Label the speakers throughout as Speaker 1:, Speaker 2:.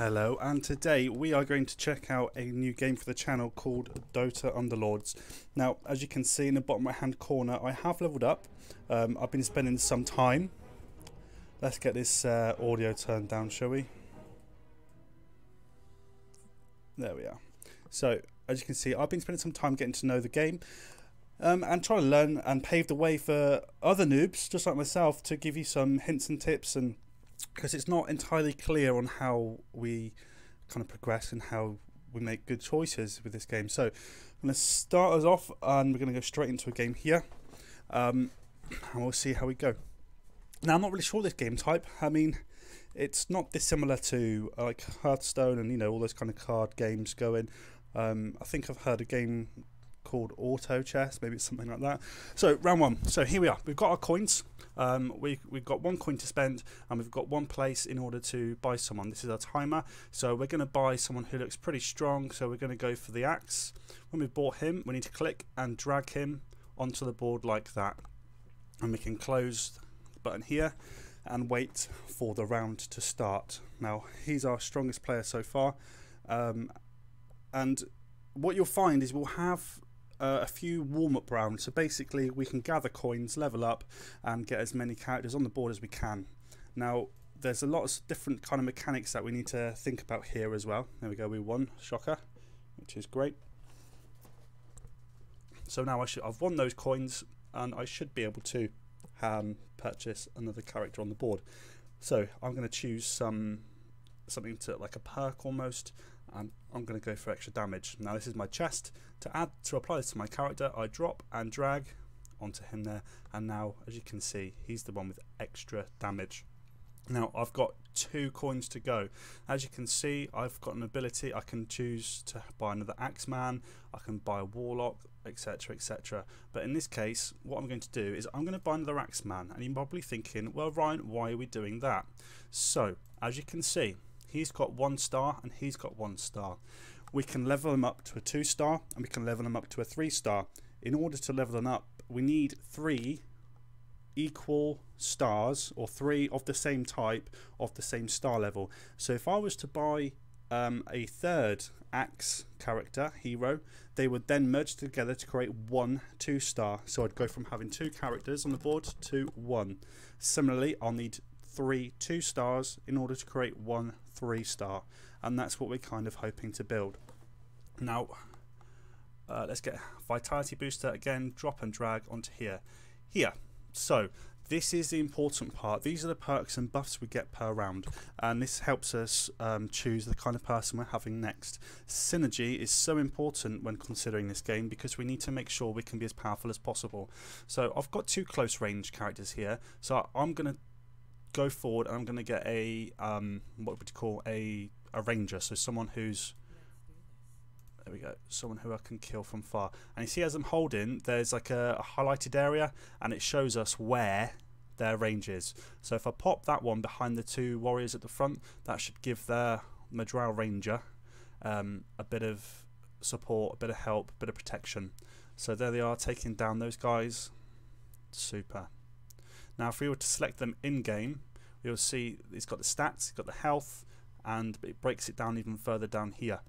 Speaker 1: Hello, and today we are going to check out a new game for the channel called Dota Underlords. Now, as you can see in the bottom right hand corner, I have leveled up. Um, I've been spending some time. Let's get this uh, audio turned down, shall we? There we are. So, as you can see, I've been spending some time getting to know the game. Um, and trying to learn and pave the way for other noobs, just like myself, to give you some hints and tips and because it's not entirely clear on how we kind of progress and how we make good choices with this game. So I'm going to start us off and we're going to go straight into a game here um, and we'll see how we go. Now I'm not really sure this game type. I mean, it's not dissimilar to uh, like Hearthstone and you know all those kind of card games going. Um, I think I've heard a game called Auto Chess, maybe it's something like that. So round one. So here we are. We've got our coins. Um, we, we've got one coin to spend and we've got one place in order to buy someone. This is our timer. So we're going to buy someone who looks pretty strong. So we're going to go for the axe. When we've bought him, we need to click and drag him onto the board like that. And we can close the button here and wait for the round to start. Now, he's our strongest player so far. Um, and what you'll find is we'll have uh, a few warm-up rounds. So basically, we can gather coins, level up, and get as many characters on the board as we can. Now, there's a lot of different kind of mechanics that we need to think about here as well. There we go, we won, shocker, which is great. So now I should, I've won those coins, and I should be able to um, purchase another character on the board. So I'm going to choose some something to like a perk almost and I'm going to go for extra damage. Now this is my chest. To add to apply this to my character, I drop and drag onto him there, and now as you can see, he's the one with extra damage. Now I've got two coins to go. As you can see, I've got an ability. I can choose to buy another Axeman. I can buy a Warlock, etc., etc. But in this case, what I'm going to do is I'm going to buy another Axeman. And you're probably thinking, well, Ryan, why are we doing that? So as you can see, He's got one star and he's got one star. We can level them up to a two star and we can level them up to a three star. In order to level them up, we need three equal stars or three of the same type of the same star level. So if I was to buy um, a third axe character, hero, they would then merge together to create one two star. So I'd go from having two characters on the board to one. Similarly, I'll need three two stars in order to create one three star and that's what we're kind of hoping to build now uh, let's get vitality booster again drop and drag onto here here so this is the important part. These are the perks and buffs we get per round, and this helps us um, choose the kind of person we're having next. Synergy is so important when considering this game because we need to make sure we can be as powerful as possible. So I've got two close range characters here, so I'm going to go forward and I'm going to get a um, what would you call a a ranger, so someone who's there we go, someone who I can kill from far. And you see as I'm holding, there's like a, a highlighted area, and it shows us where their range is. So if I pop that one behind the two warriors at the front, that should give their Madral Ranger um, a bit of support, a bit of help, a bit of protection. So there they are, taking down those guys. Super. Now if we were to select them in-game, you'll see it's got the stats, it's got the health, and it breaks it down even further down here.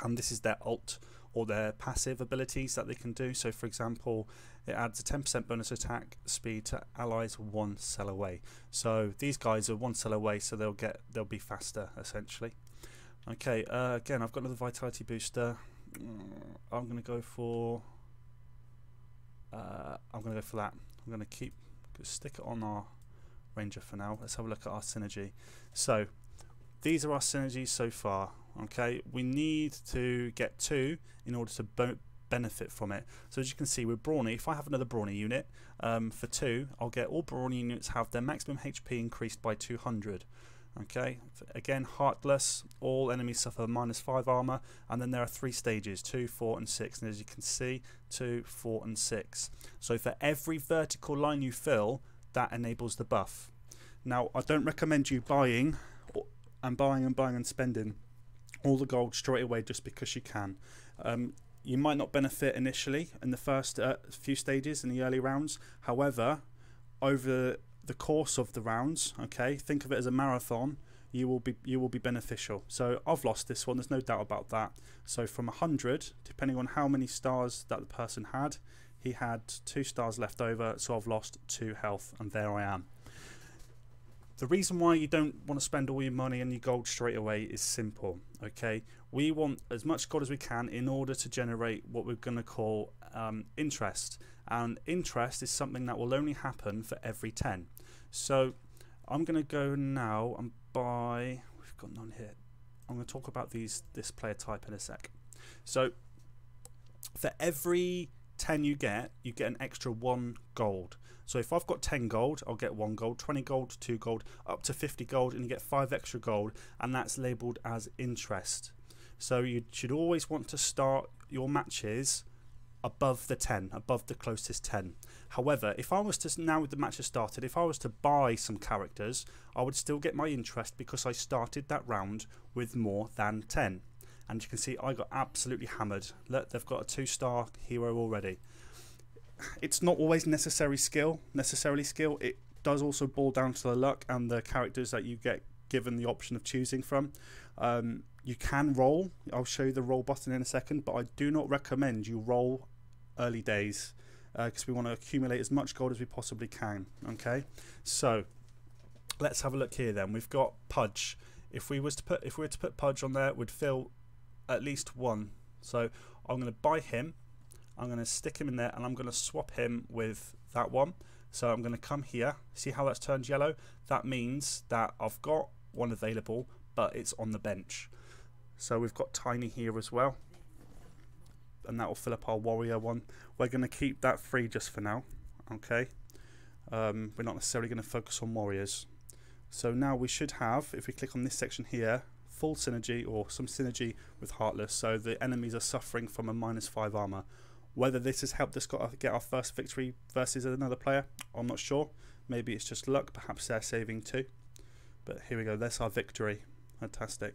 Speaker 1: And this is their alt or their passive abilities that they can do. So for example, it adds a 10% bonus attack speed to allies one cell away. So these guys are one cell away, so they'll get they'll be faster essentially. Okay, uh, again I've got another vitality booster. Mm, I'm gonna go for. Uh, I'm gonna go for that. I'm gonna keep stick it on our ranger for now. Let's have a look at our synergy. So these are our synergies so far. Okay, we need to get two in order to benefit from it. So as you can see with Brawny, if I have another Brawny unit um, for two, I'll get all Brawny units have their maximum HP increased by 200. Okay, again, Heartless, all enemies suffer minus 5 armor, and then there are three stages 2, 4, and 6. And as you can see, 2, 4, and 6. So for every vertical line you fill, that enables the buff. Now, I don't recommend you buying and buying and buying and spending all the gold straight away just because you can. Um, you might not benefit initially in the first uh, few stages in the early rounds. However, over the course of the rounds, okay, think of it as a marathon. you will be you will be beneficial. So I've lost this one. There's no doubt about that. So from 100, depending on how many stars that the person had, he had two stars left over. So I've lost two health, and there I am. The reason why you don't want to spend all your money and your gold straight away is simple. Okay, we want as much gold as we can in order to generate what we're going to call um, interest, and interest is something that will only happen for every 10. So I'm going to go now and buy. We've got none here. I'm going to talk about these this player type in a sec. So for every 10 you get, you get an extra 1 gold. So if I've got 10 gold, I'll get 1 gold, 20 gold, 2 gold, up to 50 gold, and you get 5 extra gold, and that's labelled as interest. So you should always want to start your matches above the 10, above the closest 10. However, if I was to, now the match has started, if I was to buy some characters, I would still get my interest because I started that round with more than 10. And you can see I got absolutely hammered. Look, they've got a two star hero already it's not always necessary skill, necessarily skill. It does also boil down to the luck and the characters that you get given the option of choosing from. Um, you can roll. I'll show you the roll button in a second, but I do not recommend you roll early days because uh, we want to accumulate as much gold as we possibly can. Okay, so let's have a look here. Then we've got Pudge. If we was to put if we were to put Pudge on there, we'd fill at least one. So I'm going to buy him I'm going to stick him in there and I'm going to swap him with that one. So I'm going to come here. See how that's turned yellow? That means that I've got one available, but it's on the bench. So we've got Tiny here as well. And that will fill up our warrior one. We're going to keep that free just for now. Okay. Um, we're not necessarily going to focus on warriors. So now we should have, if we click on this section here, full synergy or some synergy with Heartless. So the enemies are suffering from a minus 5 armor. Whether this has helped us get our first victory versus another player, I'm not sure. Maybe it's just luck, perhaps they're saving too. But here we go, that's our victory. Fantastic.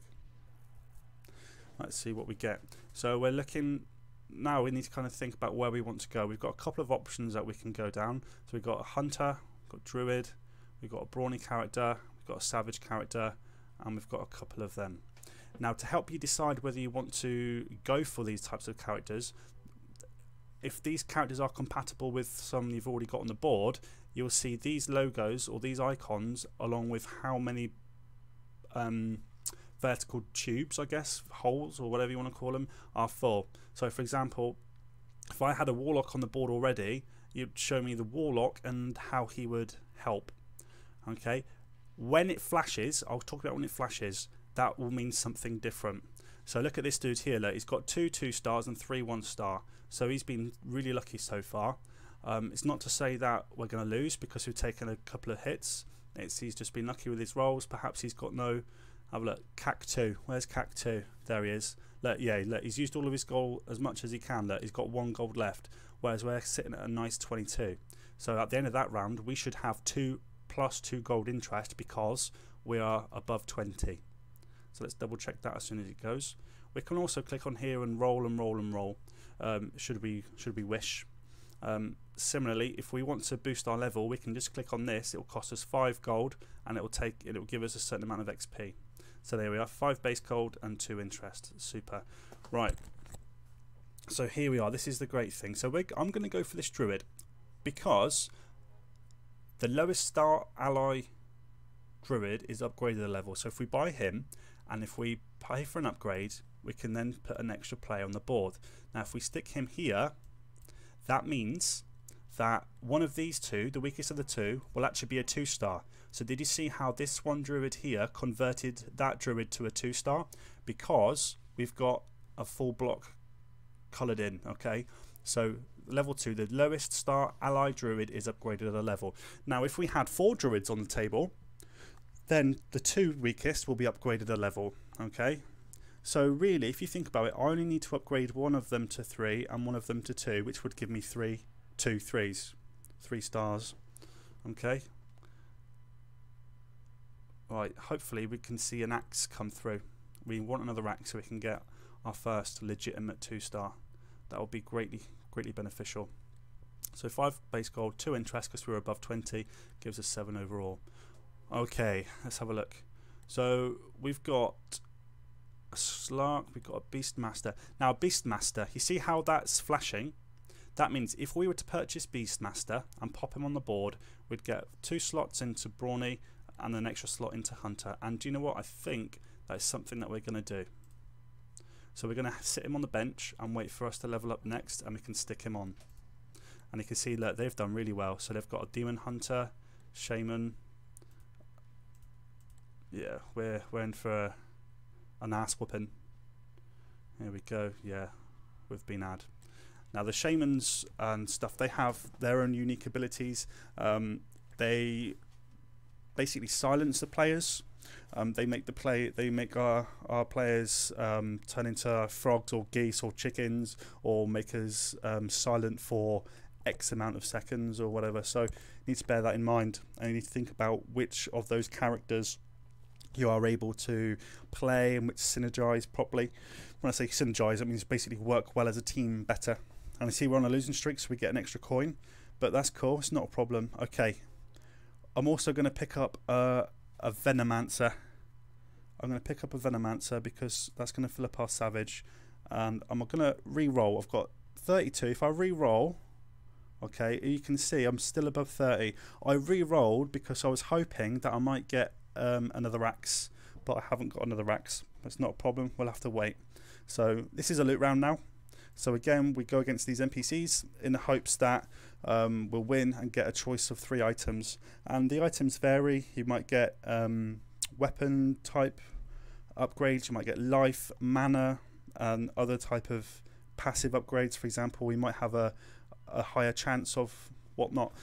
Speaker 1: Let's see what we get. So we're looking now we need to kind of think about where we want to go. We've got a couple of options that we can go down. So we've got a hunter, we've got druid, we've got a brawny character, we've got a savage character, and we've got a couple of them. Now to help you decide whether you want to go for these types of characters, if these characters are compatible with some you've already got on the board, you'll see these logos or these icons along with how many um, vertical tubes, I guess, holes or whatever you want to call them, are full. So, for example, if I had a warlock on the board already, you'd show me the warlock and how he would help. Okay, when it flashes, I'll talk about when it flashes. That will mean something different. So look at this dude here. Look, he's got two two stars and three one star. So he's been really lucky so far. Um, it's not to say that we're going to lose because we've taken a couple of hits. It's he's just been lucky with his rolls. Perhaps he's got no. Have a look. CAC two. Where's CAC two? There he is. Look, yeah, look, he's used all of his gold as much as he can. Look, he's got one gold left, whereas we're sitting at a nice 22. So at the end of that round, we should have two plus two gold interest because we are above 20. So let's double check that as soon as it goes. We can also click on here and roll and roll and roll. Um, should we should we wish? Um, similarly, if we want to boost our level, we can just click on this. It will cost us five gold, and it will take it will give us a certain amount of XP. So there we are, five base gold and two interest. Super. Right. So here we are. This is the great thing. So I'm going to go for this druid because the lowest star ally druid is upgraded a level. So if we buy him, and if we pay for an upgrade we can then put an extra player on the board. Now if we stick him here that means that one of these two, the weakest of the two, will actually be a 2 star. So did you see how this one druid here converted that druid to a 2 star? Because we've got a full block coloured in, okay? So level 2, the lowest star ally druid is upgraded at a level. Now if we had four druids on the table, then the two weakest will be upgraded a level. Okay, so really, if you think about it, I only need to upgrade one of them to three and one of them to two, which would give me three, two threes, three stars. Okay. Right, hopefully we can see an axe come through. We want another axe so we can get our first legitimate two star. That will be greatly, greatly beneficial. So 5 base gold, 2 interest because we are above 20, gives us 7 overall. Okay, let's have a look. So we've got a Slark, we've got a Beastmaster. Now, Beastmaster, you see how that's flashing? That means if we were to purchase Beastmaster and pop him on the board, we'd get two slots into Brawny and an extra slot into Hunter. And do you know what? I think that's something that we're going to do. So we're going to sit him on the bench and wait for us to level up next and we can stick him on. And you can see that they've done really well. So they've got a Demon Hunter, Shaman. Yeah, we're, we're in for an ass whooping. Here we go. Yeah, we've been ad. Now the shamans and stuff, they have their own unique abilities. Um, they basically silence the players. Um, they make the play. They make our our players um, turn into frogs or geese or chickens, or make us um, silent for X amount of seconds or whatever. So you need to bear that in mind, and you need to think about which of those characters you are able to play and which synergize properly. When I say synergize, it means basically work well as a team better. And I see we're on a losing streak, so we get an extra coin. But that's cool, it's not a problem. Okay. I'm also going to pick up a, a Venomancer. I'm going to pick up a Venomancer because that's going to fill up our Savage. And I'm going to re-roll. I've got 32. If I re-roll, okay, you can see I'm still above 30. I re-rolled because I was hoping that I might get um, another axe, but I haven't got another axe. That's not a problem. We'll have to wait. So this is a loot round now. So again, we go against these NPCs in the hopes that um, we'll win and get a choice of three items. And the items vary. You might get um, weapon type upgrades. You might get life, mana, and other type of passive upgrades. For example, we might have a, a higher chance of whatnot.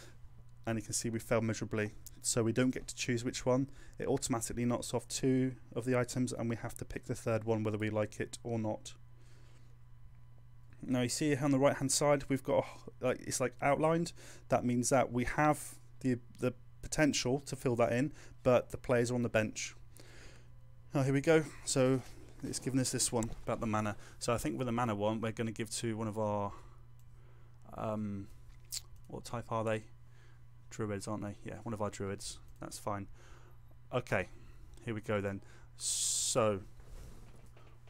Speaker 1: And you can see we failed miserably. So we don't get to choose which one. It automatically knocks off two of the items and we have to pick the third one whether we like it or not. Now you see on the right hand side we've got like it's like outlined. That means that we have the the potential to fill that in, but the players are on the bench. Oh, here we go. So it's given us this one about the mana. So I think with the mana one, we're going to give to one of our um, what type are they? Druids, aren't they? Yeah, one of our druids. That's fine. Okay, here we go then. So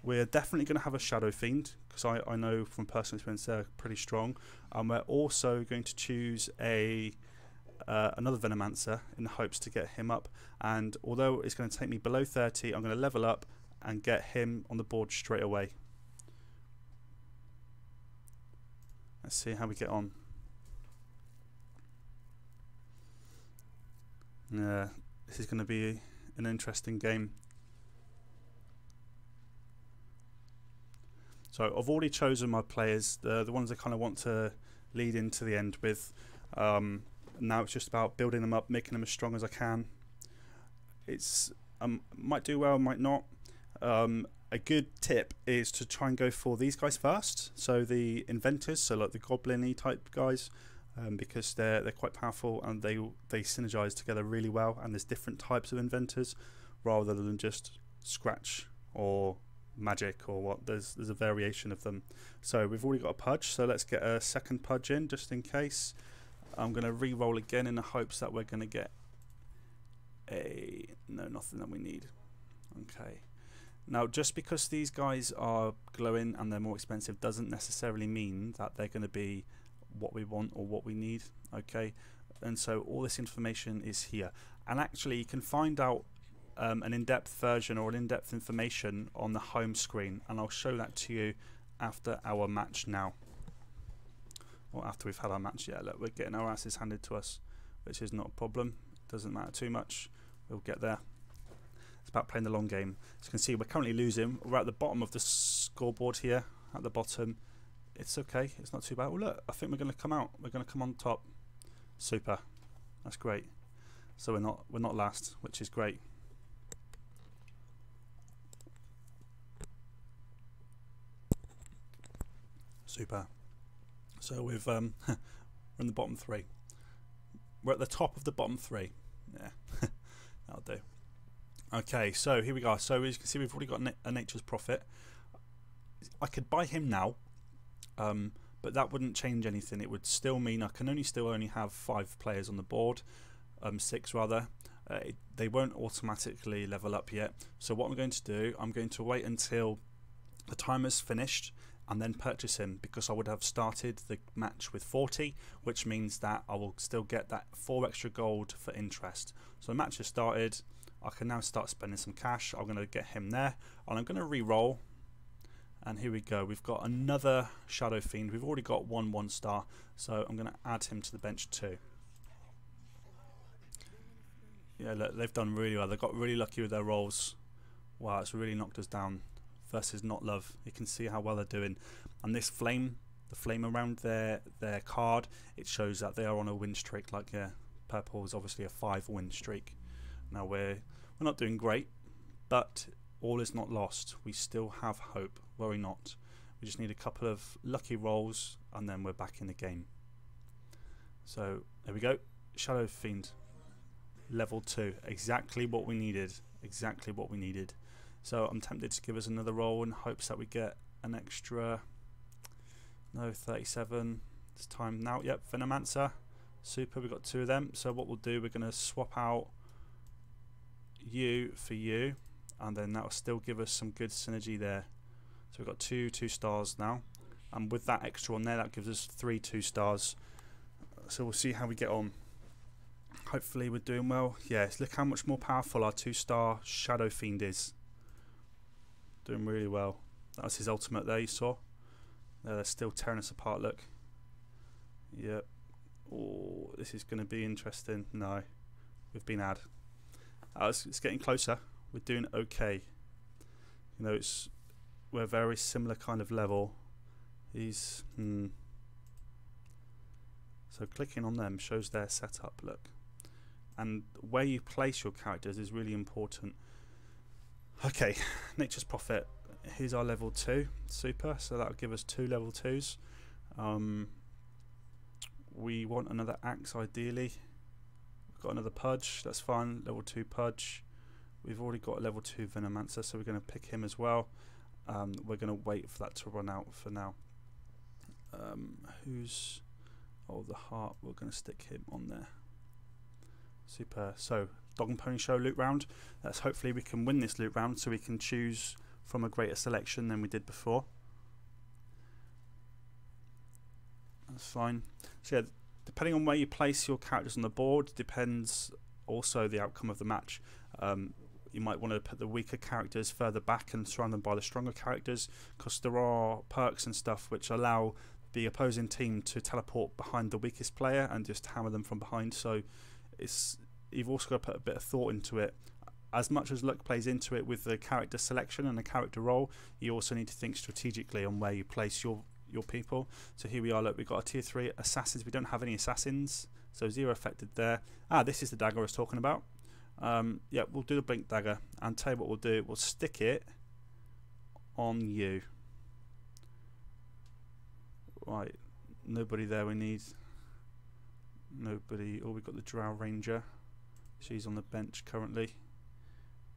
Speaker 1: we're definitely going to have a Shadow Fiend because I, I know from personal experience they're pretty strong. And we're also going to choose a uh, another Venomancer in the hopes to get him up. And although it's going to take me below 30, I'm going to level up and get him on the board straight away. Let's see how we get on. Yeah, this is going to be an interesting game. So I've already chosen my players, the the ones I kind of want to lead into the end with. Um, now it's just about building them up, making them as strong as I can. It's um, might do well, might not. Um, a good tip is to try and go for these guys first. So the inventors, so like the goblin type guys, um, because they're they're quite powerful and they they synergize together really well. And there's different types of inventors, rather than just scratch or magic or what. There's there's a variation of them. So we've already got a pudge, so let's get a second pudge in just in case. I'm going to re-roll again in the hopes that we're going to get a... No, nothing that we need. Okay. Now, just because these guys are glowing and they're more expensive doesn't necessarily mean that they're going to be what we want or what we need. Okay. And so all this information is here. And actually, you can find out um, an in-depth version or an in-depth information on the home screen and I'll show that to you after our match now. Or after we've had our match yeah look we're getting our asses handed to us which is not a problem. Doesn't matter too much. We'll get there. It's about playing the long game. As you can see we're currently losing. We're at the bottom of the scoreboard here at the bottom. It's okay. It's not too bad. Well look I think we're going to come out. We're going to come on top. Super. That's great. So we're not we're not last which is great Super. So we've um, we're in the bottom three. We're at the top of the bottom three. Yeah, that'll do. Okay, so here we go. So as you can see, we've already got a Nature's Prophet. I could buy him now, um, but that wouldn't change anything. It would still mean I can only still only have five players on the board, um, six rather. uh, it, they won't automatically level up yet. So what I'm going to do, I'm going to wait until the timer's finished and then purchase him because I would have started the match with 40 which means that I will still get that 4 extra gold for interest. So the match has started, I can now start spending some cash, I'm going to get him there and I'm going to re-roll. And here we go. We've got another Shadow Fiend, we've already got one 1 star so I'm going to add him to the bench too. Yeah look, they've done really well, they got really lucky with their rolls. Wow, it's really knocked us down versus not love. You can see how well they're doing. And this flame, the flame around their their card, it shows that they are on a win streak. Like yeah, purple is obviously a five win streak. Now we're we're not doing great, but all is not lost. We still have hope. Worry not. We just need a couple of lucky rolls, and then we're back in the game. So there we go. Shadow Fiend, level two, exactly what we needed. Exactly what we needed. So I'm tempted to give us another roll in hopes that we get an extra. No, 37. It's time now. Yep, Venomancer. Super, we've got two of them. So what we'll do, we're going to swap out you for you. And then that will still give us some good synergy there. So we've got two two stars now. And with that extra one there, that gives us three two stars. So we'll see how we get on. Hopefully we're doing well. Yes, look how much more powerful our two star Shadow Fiend is. Doing really well. That was his ultimate there, you saw. There, they're still tearing us apart, look. Yep. Oh, this is going to be interesting. No, we've been ad. Oh, it's, it's getting closer. We're doing okay. You know, it's we're very similar kind of level. He's hmm. So clicking on them shows their setup. Look, and where you place your characters is really important. Okay, Nature's Prophet. Here's our level 2. Super. So that'll give us two level 2s. Um, we want another axe ideally. We've got another Pudge. That's fine. Level 2 Pudge. We've already got a level 2 Venomancer, so we're going to pick him as well. Um, we're going to wait for that to run out for now. Um, who's... Oh, the heart. We're going to stick him on there. Super. So dog and pony show loot round. Let's hopefully we can win this loot round so we can choose from a greater selection than we did before. That's fine. So yeah, depending on where you place your characters on the board depends also the outcome of the match. Um, you might want to put the weaker characters further back and surround them by the stronger characters because there are perks and stuff which allow the opposing team to teleport behind the weakest player and just hammer them from behind. So it's you've also got to put a bit of thought into it. As much as luck plays into it with the character selection and the character role, you also need to think strategically on where you place your your people. So here we are. Look, we've got a tier three assassins. We don't have any assassins, so zero affected there. Ah, this is the dagger I was talking about. Um, yeah, we'll do the blink dagger and tell you what we'll do. We'll stick it on you. Right, nobody there. We need nobody. Oh, we've got the Drow Ranger. She's on the bench currently.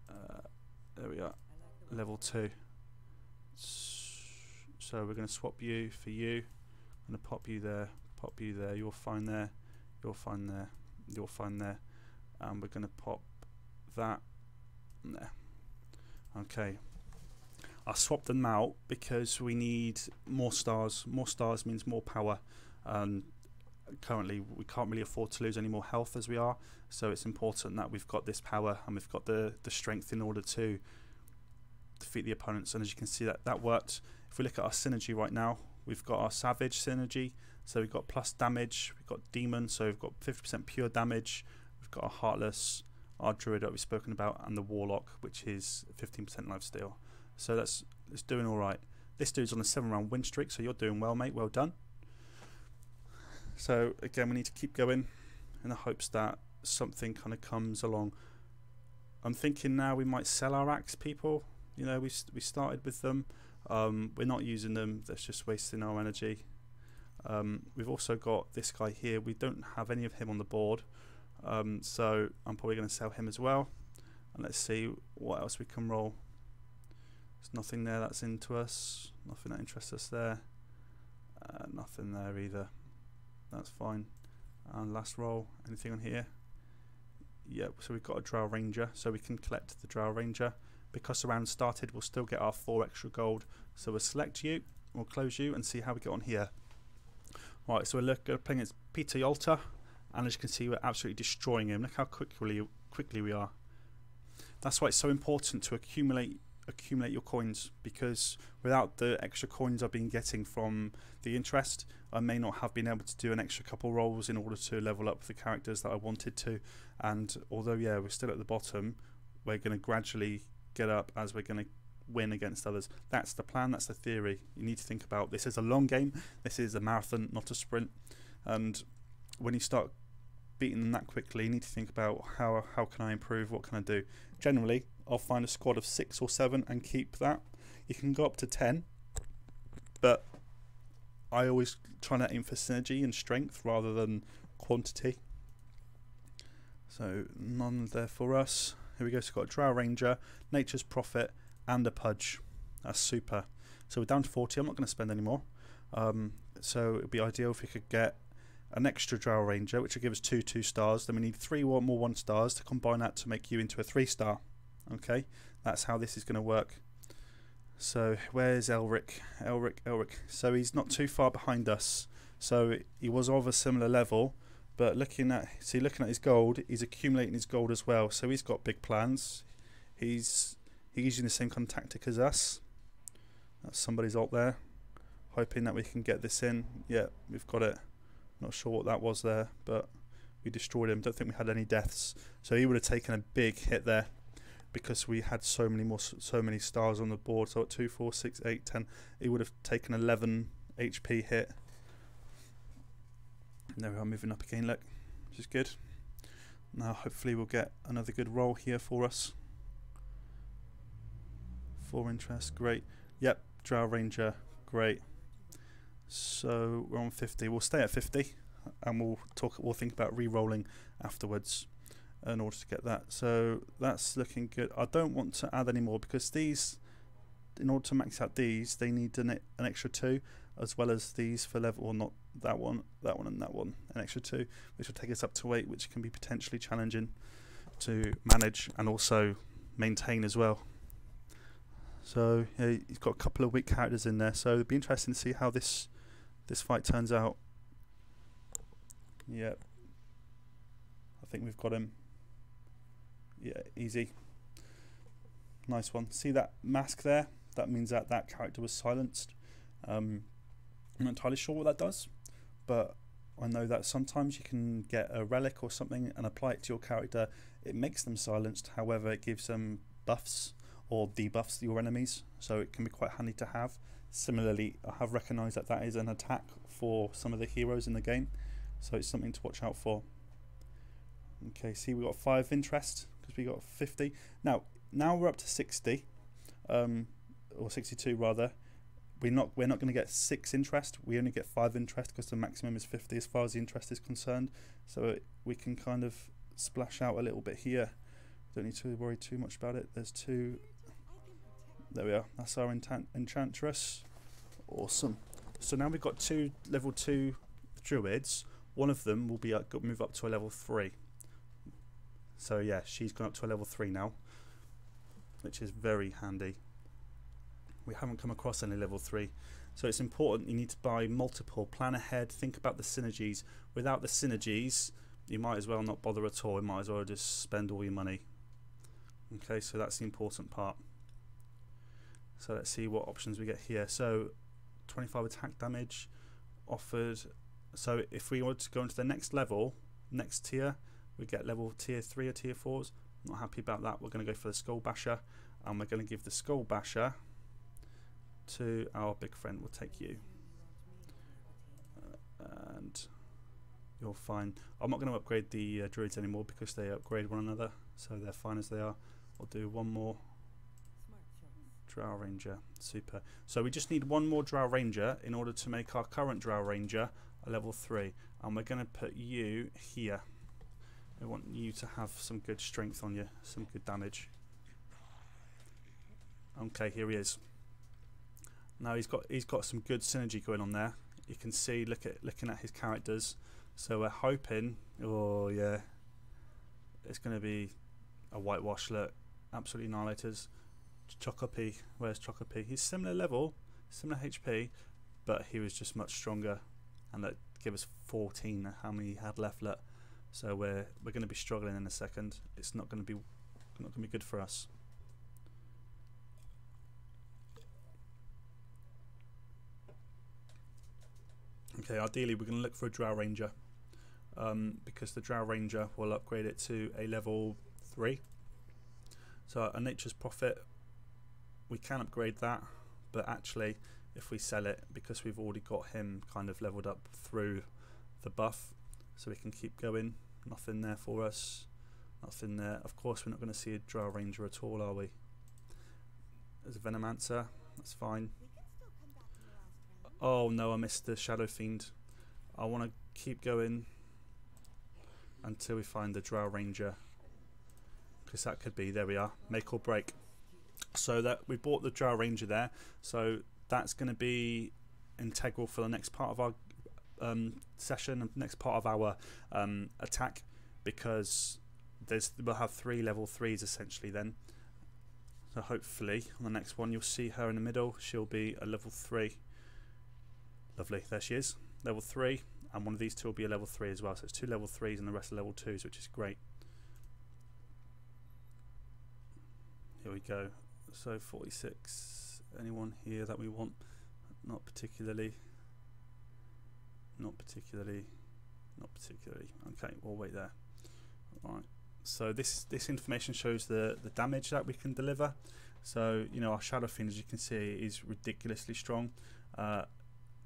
Speaker 1: Uh, there we are, level two. So we're going to swap you for you. I'm going to pop you there, pop you there. You're fine there. You're fine there. You're fine there. And we're going to pop that there. Okay. I swapped them out because we need more stars. More stars means more power. And currently we can't really afford to lose any more health as we are. So it's important that we've got this power and we've got the the strength in order to defeat the opponents. And as you can see that that worked. If we look at our synergy right now we've got our savage synergy. So we've got plus damage we've got demon so we've got 50% pure damage. We've got our heartless our druid that we've spoken about and the warlock which is 15% lifesteal. So that's it's doing all right. This dude's on a seven round win streak so you're doing well mate. Well done so again, we need to keep going in the hopes that something kind of comes along. I'm thinking now we might sell our axe people. You know, we we started with them. Um, we're not using them. That's just wasting our energy. Um, we've also got this guy here. We don't have any of him on the board, um, so I'm probably going to sell him as well. And let's see what else we can roll. There's nothing there that's into us. Nothing that interests us there. Uh, nothing there either that's fine and last roll anything on here Yep, so we've got a Drow Ranger, so we can collect the Drow Ranger. Because the round started, we'll still get our 4 extra gold. So we'll select you, we'll close you, and see how we get on here. Right, so we're looking, uh, playing against Peter Yalta, and as you can see, we're absolutely destroying him. Look how quickly quickly we are. That's why it's so important to accumulate accumulate your coins because without the extra coins I've been getting from the interest, I may not have been able to do an extra couple rolls in order to level up the characters that I wanted to. And although yeah, we're still at the bottom, we're going to gradually get up as we're going to win against others. That's the plan. That's the theory. You need to think about this is a long game. This is a marathon, not a sprint. And when you start beating them that quickly, you need to think about how how can I improve? What can I do? Generally, I'll find a squad of six or seven and keep that. You can go up to ten, but I always try to aim for synergy and strength rather than quantity. So none there for us. Here we go. So we've got a Drow Ranger, Nature's Prophet, and a Pudge. That's super. So we're down to 40. I'm not going to spend any more. Um, so it would be ideal if we could get an extra Drow Ranger, which would give us two two stars. Then we need three more one stars to combine that to make you into a three star. Okay, that's how this is going to work. So where's Elric? Elric, Elric. So he's not too far behind us. So he was of a similar level, but looking at see looking at his gold, he's accumulating his gold as well. So he's got big plans. He's he's using the same kind of tactic as us. That's somebody's out there, hoping that we can get this in. Yeah, we've got it. Not sure what that was there, but we destroyed him. Don't think we had any deaths. So he would have taken a big hit there because we had so many more so many stars on the board. So at two, four, six, eight, ten, he would have taken 11 HP hit. There we are, moving up again. Look, which is good. Now hopefully we'll get another good roll here for us. Four interest, great. Yep, Drow Ranger, great. So we're on 50. We'll stay at 50, and we'll talk. We'll think about re-rolling afterwards in order to get that. So that's looking good. I don't want to add any more because these, in order to max out these, they need an, an extra two, as well as these for level, or not that one, that one, and that one, an extra two, which will take us up to eight, which can be potentially challenging to manage and also maintain as well. So yeah, he's got a couple of weak characters in there, so it'd be interesting to see how this this fight turns out. Yep. I think we've got him. Yeah, easy. Nice one. See that mask there? That means that that character was silenced. Um, I'm not entirely sure what that does, but I know that sometimes you can get a relic or something and apply it to your character. It makes them silenced, however, it gives them buffs or debuffs your enemies, so it can be quite handy to have. Similarly, I have recognised that that is an attack for some of the heroes in the game, so it's something to watch out for. Okay, see we've got 5 interest, because we got 50. Now, now we're up to 60, um, or 62 rather. We're not we're not going to get six interest. We only get five interest because the maximum is 50 as far as the interest is concerned. So we can kind of splash out a little bit here. Don't need to worry too much about it. There's two. There we are. That's our enchant enchantress. Awesome. So now we've got two level two druids. One of them will be up, move up to a level three. So yeah, she's gone up to a level 3 now, which is very handy. We haven't come across any level 3. So it's important you need to buy multiple, plan ahead, think about the synergies. Without the synergies, you might as well not bother at all. You might as well just spend all your money. Okay, so that's the important part. So let's see what options we get here. So 25 attack damage offered. So if we were to go into the next level, next tier, we get level tier 3 or tier 4s. Not happy about that. We're going to go for the Skull Basher and we're going to give the Skull Basher to our big friend. We'll take you. Uh, and you're fine. I'm not going to upgrade the uh, druids anymore because they upgrade one another, so they're fine as they are. I'll do one more Drow Ranger. Super. So we just need one more Drow Ranger in order to make our current Drow Ranger a level 3. And we're going to put you here. I want you to have some good strength on you, some good damage. Okay, here he is. Now he's got he's got some good synergy going on there. You can see look at looking at his characters. So we're hoping oh yeah. it's going to be a whitewash look. Absolutely annihilators. Chocopi, where's Chocopi? He's similar level, similar HP, but he was just much stronger. And that give us 14. How many he had left? Look. So we're we're going to be struggling in a second. It's not going to be not going to be good for us. Okay, ideally we're going to look for a Drow Ranger um, because the Drow Ranger will upgrade it to a level 3. So a Nature's Prophet, we can upgrade that, but actually if we sell it, because we've already got him kind of leveled up through the buff, so we can keep going, nothing there for us, nothing there. Of course we're not going to see a Drow Ranger at all, are we? There's a Venomancer, that's fine. Oh no, I missed the Shadow Fiend. I want to keep going until we find the Drow Ranger. Because that could be, there we are, make or break. So that we bought the Drow Ranger there. So that's going to be integral for the next part of our um, session and next part of our um, attack because there's we'll have three level threes essentially then. So hopefully on the next one you'll see her in the middle. She'll be a level three. Lovely, there she is, level three and one of these two will be a level 3 as well. So it's two level 3s and the rest are level 2s, which is great. Here we go. So 46. Anyone here that we want? Not particularly. Not particularly. Not particularly. Okay, we'll wait there. All right. So this this information shows the the damage that we can deliver. So you know our shadow fiend, as you can see, is ridiculously strong, uh,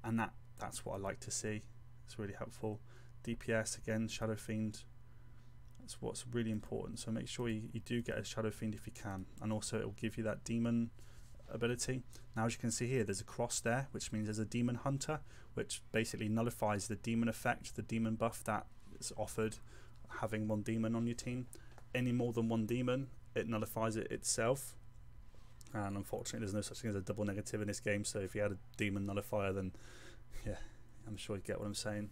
Speaker 1: and that that's what I like to see. It's really helpful. DPS again, Shadow Fiend. That's what's really important. So make sure you, you do get a Shadow Fiend if you can, and also it will give you that Demon ability. Now as you can see here, there's a cross there, which means there's a Demon Hunter, which basically nullifies the Demon effect, the Demon buff that is offered having one Demon on your team. Any more than one Demon, it nullifies it itself. And unfortunately, there's no such thing as a double negative in this game. So if you had a Demon nullifier, then yeah, I'm sure you get what I'm saying.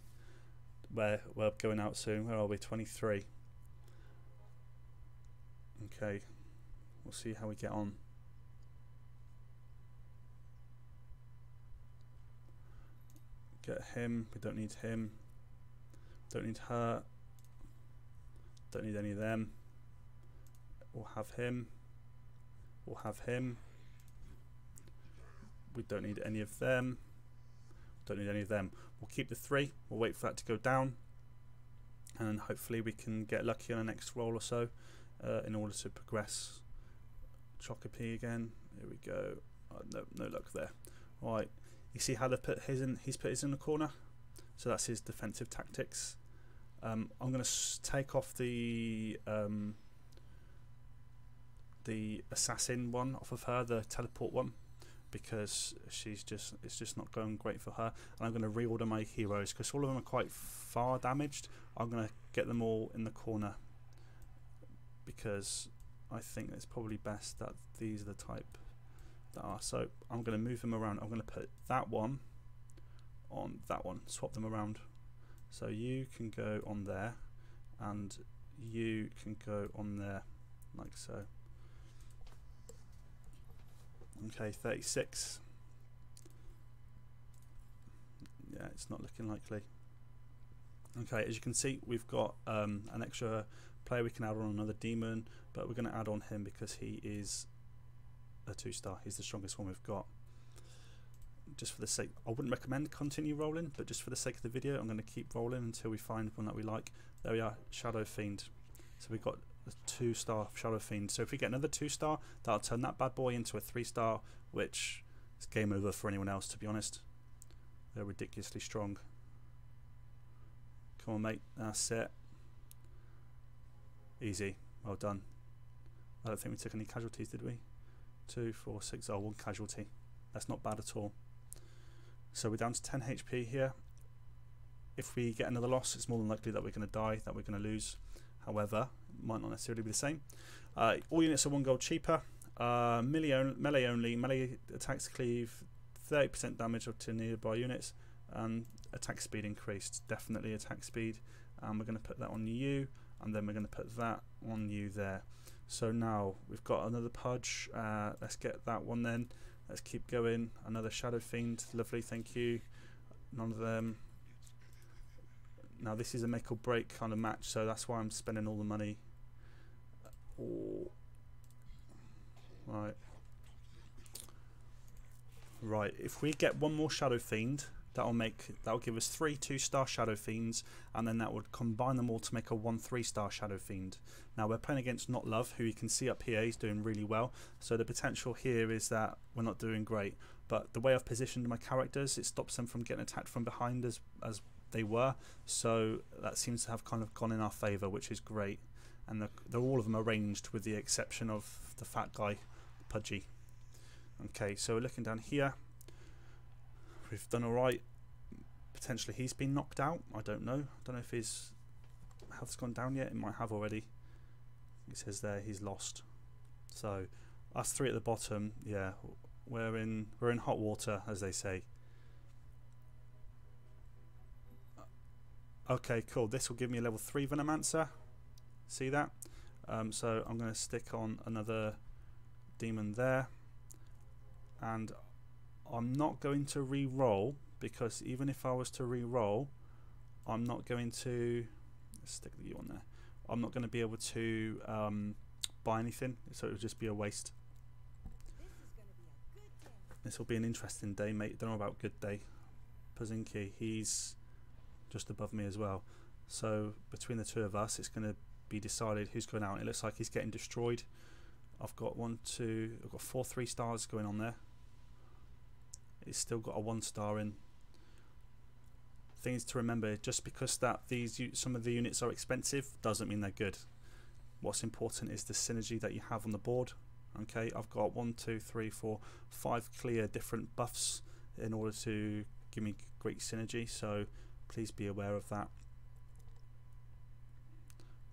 Speaker 1: We're, we're going out soon. Where are we? 23. Okay. We'll see how we get on. Get him. We don't need him. Don't need her. Don't need any of them. We'll have him. We'll have him. We don't need any of them. Don't need any of them. We'll keep the three. We'll wait for that to go down. And hopefully we can get lucky on the next roll or so uh, in order to progress. Chocopi again. Here we go. Oh, no, no luck there. All right. You see how they put his in? He's put his in the corner. So that's his defensive tactics. Um, I'm going to take off the um, the assassin one off of her, the teleport one because she's just it's just not going great for her and I'm going to reorder my heroes because all of them are quite far damaged I'm going to get them all in the corner because I think it's probably best that these are the type that are so I'm going to move them around I'm going to put that one on that one swap them around so you can go on there and you can go on there like so Okay, 36. Yeah, it's not looking likely. Okay, as you can see, we've got um, an extra player we can add on another demon, but we're going to add on him because he is a two star. He's the strongest one we've got. Just for the sake, I wouldn't recommend continue rolling, but just for the sake of the video, I'm going to keep rolling until we find one that we like. There we are, Shadow Fiend. So we've got a two star Shadow Fiend. So if we get another two star, that'll turn that bad boy into a three star, which is game over for anyone else, to be honest. They're ridiculously strong. Come on, mate. That's it. Easy. Well done. I don't think we took any casualties, did we? Two, four, six. Oh, one casualty. That's not bad at all. So we're down to 10 HP here. If we get another loss, it's more than likely that we're going to die, that we're going to lose. However, might not necessarily be the same. Uh, all units are one gold cheaper. Uh, melee, only, melee only. Melee attacks cleave 30% damage up to nearby units, and attack speed increased. Definitely attack speed. And we're going to put that on you. and then we're going to put that on you there. So now we've got another pudge. Uh, let's get that one then. Let's keep going. Another shadow fiend. Lovely, thank you. None of them. Now this is a make or break kind of match, so that's why I'm spending all the money. Oh. Right. Right, if we get one more Shadow Fiend, that'll make that'll give us three two-star Shadow Fiends, and then that would combine them all to make a one three-star Shadow Fiend. Now we're playing against Not Love, who you can see up here, he's doing really well. So the potential here is that we're not doing great, but the way I've positioned my characters, it stops them from getting attacked from behind as as they were. So that seems to have kind of gone in our favour, which is great. And they're, they're all of them arranged, with the exception of the fat guy, Pudgy. Okay, so we're looking down here. We've done alright. Potentially he's been knocked out. I don't know. I don't know if his health's gone down yet. It might have already. It says there he's lost. So us three at the bottom, yeah, we're in we're in hot water as they say. Okay, cool. This will give me a level 3 Venomancer. See that? Um, so I'm going to stick on another demon there. And I'm not going to re-roll because even if I was to re-roll, I'm not going to stick the U on there. I'm not going to be able to um, buy anything, so it would just be a waste. This will be an interesting day, mate. Don't know about good day. Pazinki, he's just above me as well. So between the two of us, it's going to be decided who's going out. It looks like he's getting destroyed. I've got one, two, I've got four three stars going on there. It's still got a one star in. Things to remember: just because that these some of the units are expensive doesn't mean they're good. What's important is the synergy that you have on the board. Okay, I've got one, two, three, four, five clear different buffs in order to give me great synergy. So please be aware of that.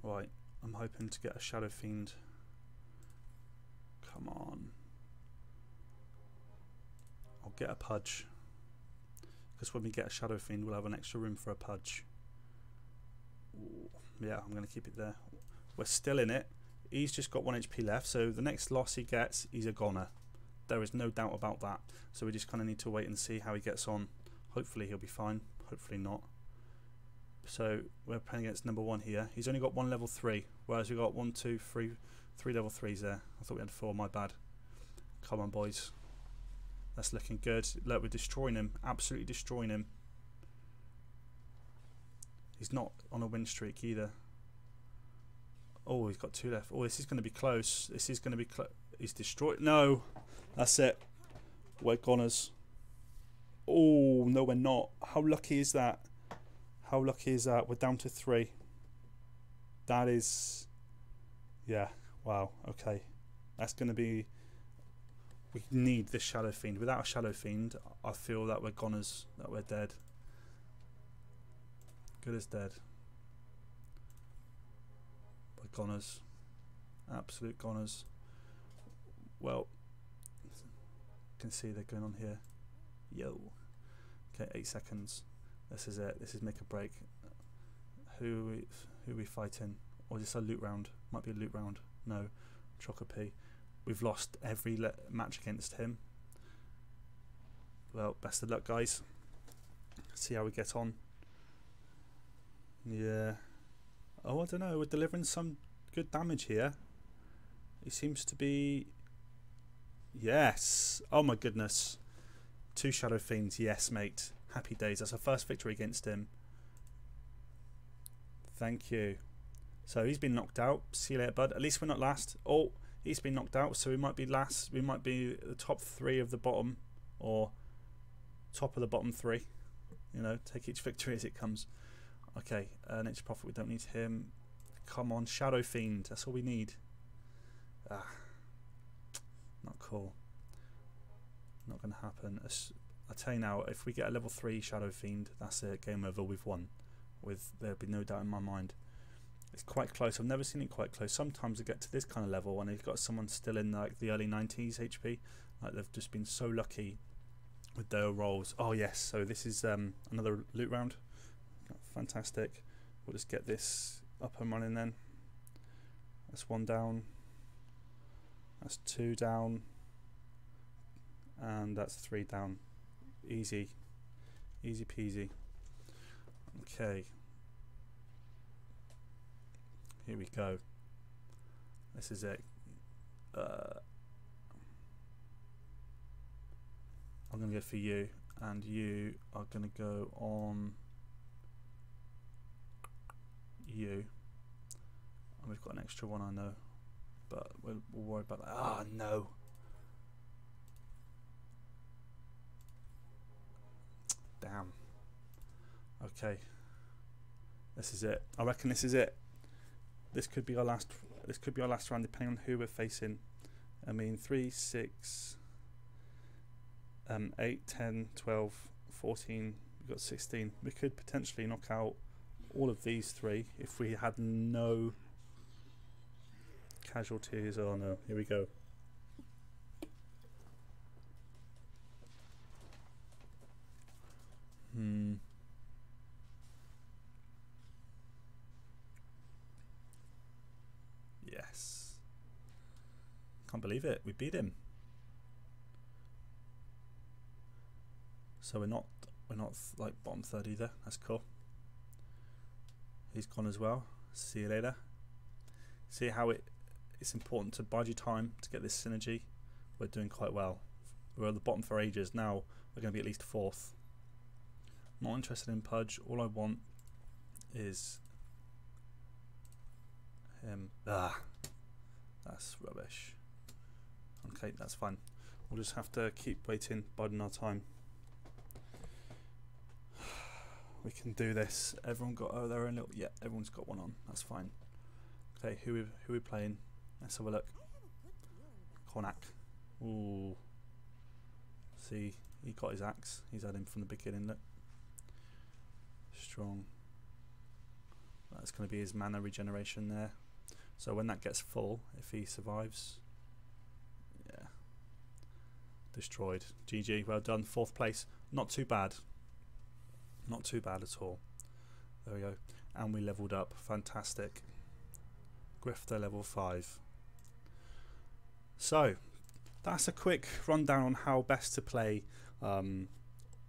Speaker 1: Right, I'm hoping to get a Shadow Fiend. Come on. Get a Pudge. Because when we get a Shadow Fiend, we'll have an extra room for a Pudge. Ooh, yeah, I'm going to keep it there. We're still in it. He's just got 1 HP left, so the next loss he gets, he's a goner. There is no doubt about that. So we just kind of need to wait and see how he gets on. Hopefully he'll be fine. Hopefully not. So we're playing against number one here. He's only got one level three, whereas we got one, two, three, three level threes there. I thought we had four. My bad. Come on, boys. That's looking good. Look, we're destroying him. Absolutely destroying him. He's not on a win streak either. Oh, he's got two left. Oh, this is going to be close. This is going to be close. He's destroyed. No, that's it. We're goners. Oh, no, we're not. How lucky is that? How lucky is that? We're down to three. That is, yeah, wow, okay. That's going to be, we need this Shadow Fiend. Without a Shadow Fiend, I feel that we're goners, that we're dead. Good as dead. We're goners. Absolute goners. Well, can see they're going on here. Yo. Okay, eight seconds. This is it. This is make a break. Who we, who we fighting? Or is this a loot round? Might be a loot round. No. Chocopi. We've lost every match against him. Well, best of luck, guys. See how we get on. Yeah. Oh, I don't know. We're delivering some good damage here. He seems to be... Yes. Oh, my goodness. Two Shadow Fiends. Yes, mate. Happy days. That's our first victory against him. Thank you. So he's been knocked out. See you later, bud. At least we're not last. Oh, he's been knocked out, so we might be last. We might be the top three of the bottom, or top of the bottom three. You know, take each victory as it comes. Okay, uh, Nature Prophet, we don't need him. Come on, Shadow Fiend. That's all we need. Ah, not cool. Not going to happen. I tell you now, if we get a level 3 Shadow Fiend, that's it, game over, we've won. With There'll be no doubt in my mind. It's quite close, I've never seen it quite close. Sometimes I get to this kind of level and you've got someone still in like the early 90s HP. Like they've just been so lucky with their rolls. Oh yes, so this is um, another loot round. Fantastic. We'll just get this up and running then. That's one down. That's two down. And that's three down. Easy. Easy peasy. Okay. Here we go. This is it. Uh, I'm going to go for you, and you are going to go on you. And we've got an extra one, I know, but we'll, we'll worry about that. Ah, no. Damn. Okay. This is it. I reckon this is it. This could be our last. This could be our last round, depending on who we're facing. I mean, 3, 6, um, 8, 10, 12, 14, we've got 16. We could potentially knock out all of these three if we had no casualties. Oh no, here we go. Hmm. Yes. Can't believe it. We beat him. So we're not we're not like bottom third either. That's cool. He's gone as well. See you later. See how it it's important to bide your time to get this synergy. We're doing quite well. We're at the bottom for ages. Now we're going to be at least fourth. Not interested in Pudge. All I want is him. Ah, that's rubbish. Okay, that's fine. We'll just have to keep waiting, biding our time. We can do this. Everyone got oh their own little yeah, everyone's got one on. That's fine. Okay, who we who we playing? Let's have a look. Cornac. Ooh. See, he got his axe. He's had him from the beginning, look. Strong. That's going to be his mana regeneration there. So when that gets full, if he survives, destroyed. GG, well done. Fourth place, not too bad. Not too bad at all. There we go. And we leveled up. Fantastic. Grifter level 5. So, that's a quick rundown on how best to play um,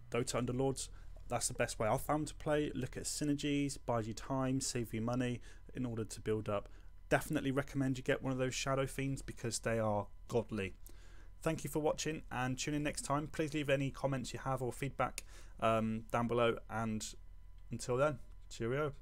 Speaker 1: Dota Underlords. That's the best way I've found to play. Look at synergies, buy you time, save you money in order to build up. Definitely recommend you get one of those Shadow Fiends because they are godly. Thank you for watching and tune in next time. Please leave any comments you have or feedback um, down below. And until then, cheerio.